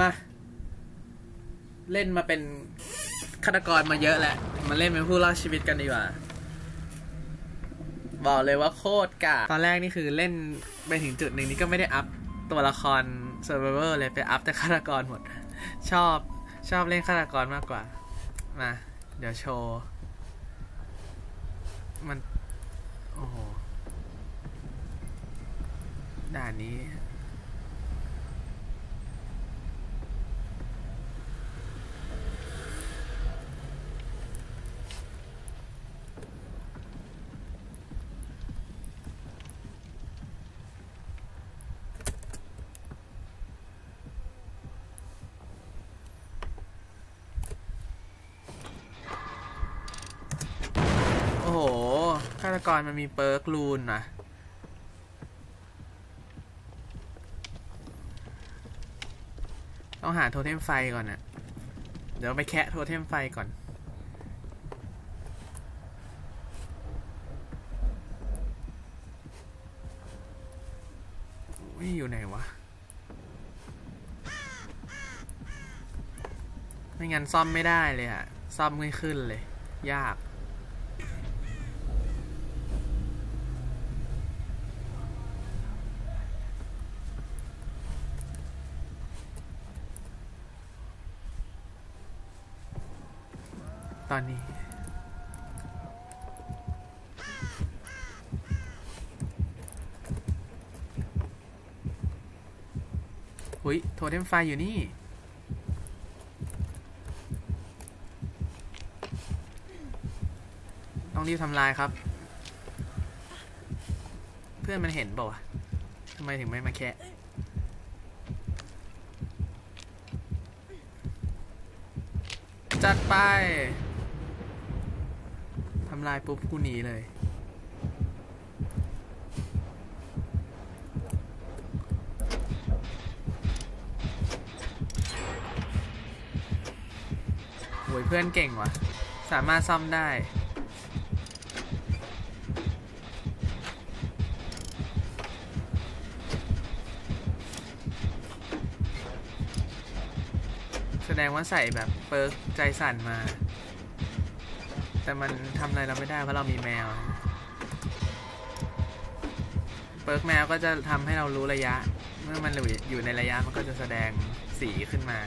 มา เล่นมาเป็นฆาตกรมาเยอะแหละมาเล่นเป็นผู้รอดชีวิตกันดีกว่า บอกเลยว่าโคตรกาตอนแรกนี่คือเล่นไปถึงจุดหนึ่งนี่ก็ไม่ได้อัพตัวละคร Survivor เลยไปอัพแต่ฆาตกรหมด ชอบชอบเล่นฆาตกรมากกว่า มา เดี๋ยวโชว์ มัน โอ้โห ด่านนี้ โอ้โห ฆาตกรมันมีเปิร์กลูนนะต้องหาโทเทมไฟก่อนนะเดี๋ยวไปแคะโทเทมไฟก่อน อยอยู่ไหนวะ ไม่งั้นซ่อมไม่ได้เลยอะซ่อมไม่ขึ้นเลย ยาก ตอนนี้หุยโทเทมไฟอยู่นี่ ต้องรีบทำลายครับ เพื่อนมันเห็นป่าวะทำไมถึงไม่มาแคะจัดไปำลายปุ๊บกูหนีเลยโหยเพื่อนเก่งว่ะ สามารถซ่อมได้แสดงว่าใส่แบบเปิร์กใจสั่นมา แต่มันทำอะไรเราไม่ได้เพราะเรามีแมว เปิร์กแมวก็จะทำให้เรารู้ระยะ เมื่อมันอยู่ในระยะมันก็จะแสดงสีขึ้นมา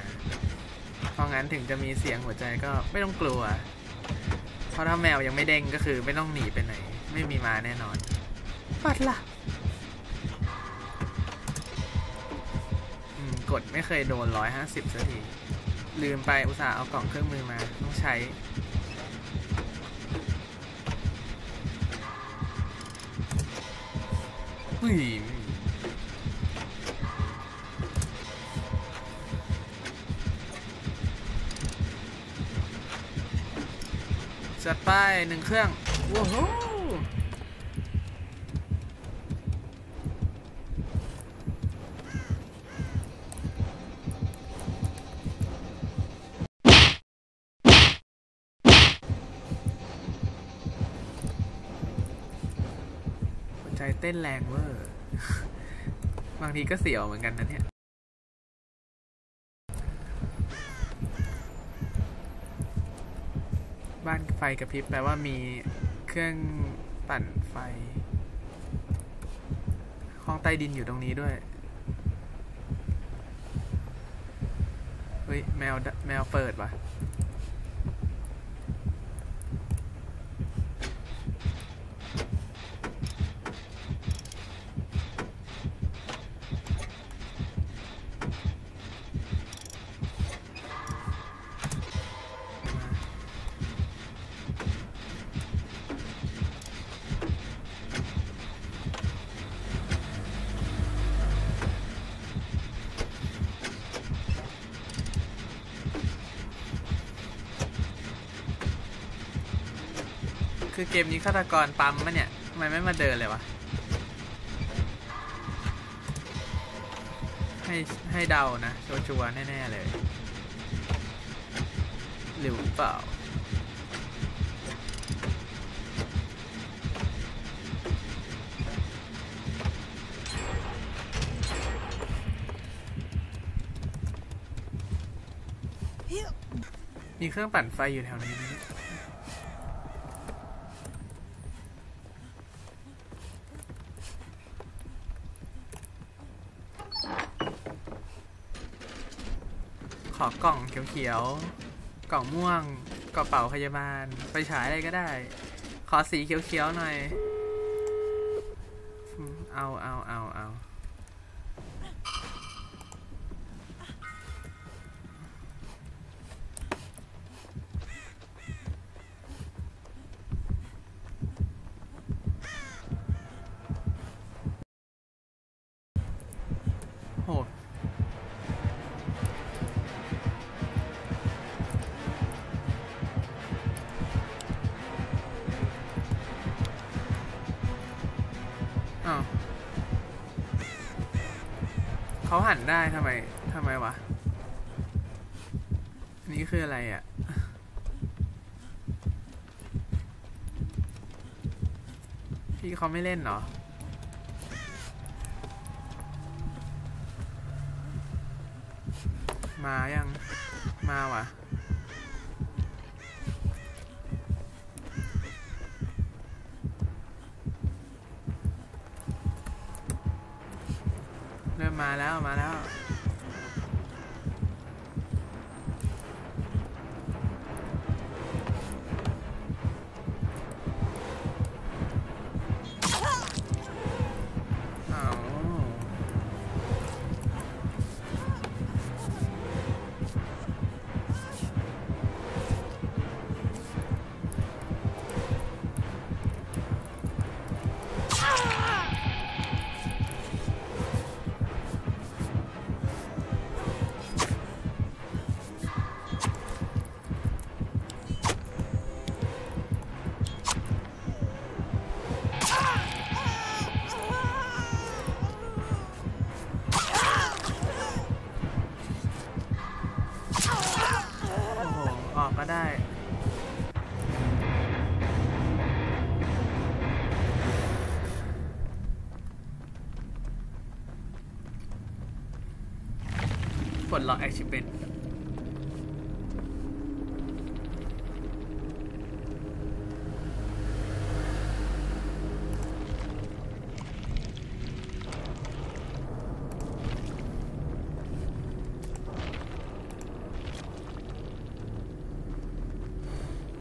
เพราะงั้นถึงจะมีเสียงหัวใจก็ไม่ต้องกลัว เพราะถ้าแมวยังไม่เด้งก็คือไม่ต้องหนีไปไหน ไม่มีมาแน่นอนปัดล่ะอืมกดไม่เคยโดนร้อยห้าสิบสักที ลืมไปอุตส่าห์เอากล่องเครื่องมือมา ต้องใช้ อุ้ยจัดไปหนึ่งเครื่องว้าว เต้นแรงเวอร์ บางทีก็เสียวเหมือนกันนะเนี่ย บ้านไฟกระพริบแปลว่ามีเครื่องปั่นไฟ ห้องใต้ดินอยู่ตรงนี้ด้วย เฮ้ย แมว แมวเปิดวะ คือเกมนี้ฆาตกรปั๊มมะเนี่ยทำไมไม่มาเดินเลยวะ ให้ให้เดานะ ชัวร์แน่ ๆ เลย หรือเปล่ามีเครื่องปั่นไฟอยู่แถวนี้ไหมเนี่ยข อกล่องเขียวๆ กล่องม่วงกระเป๋าพยาบาล ไปฉายอะไรก็ได้ ขอสีเขียวๆหน่อยอืมเอาเอาเอาเอา อ้าวเขาหันได้ทำไมทำไมวะนนี้คืออะไรอะ พี่เขาไม่เล่นเหรอมายัง มาวะ มาแล้วมาแล้ว ปลดล็อก achievement